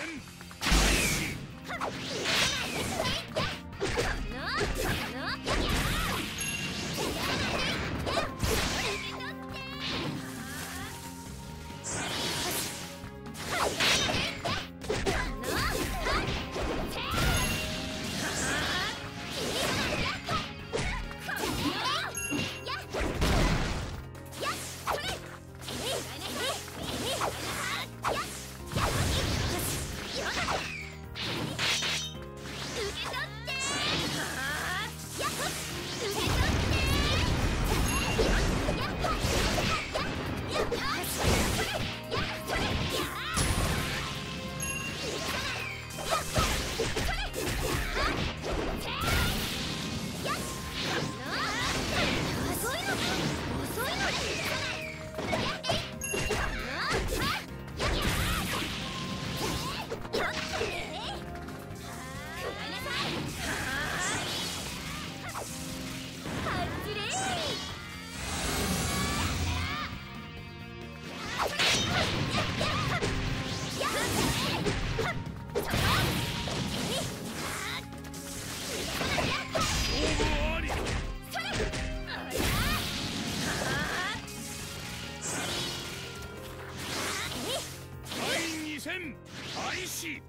Listen. 開始。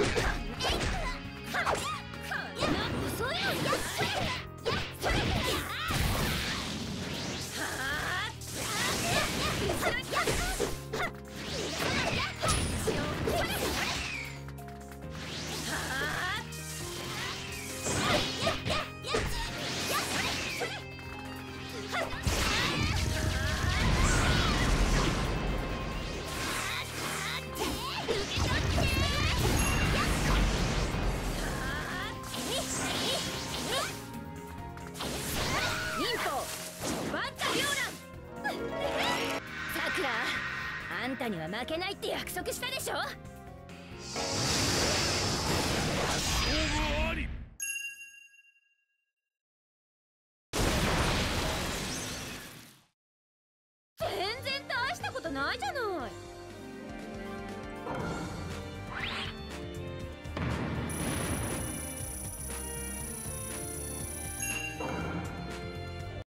Yeah. クラあんたには負けないって約束したでしょ？全然大したことないじゃない。